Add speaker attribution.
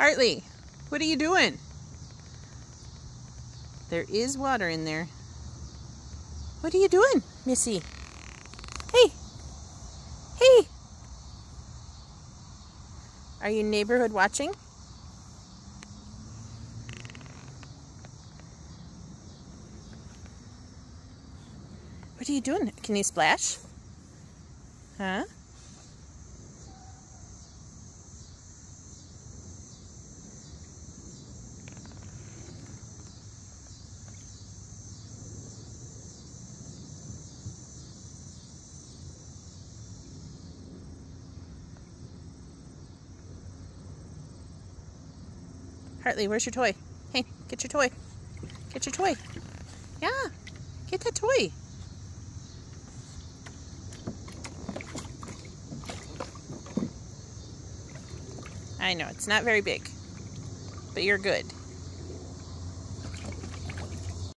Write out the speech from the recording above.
Speaker 1: Hartley, what are you doing? There is water in there. What are you doing, Missy? Hey! Hey! Are you neighborhood watching? What are you doing? Can you splash? Huh? Hartley, where's your toy? Hey, get your toy. Get your toy. Yeah, get that toy. I know, it's not very big, but you're good.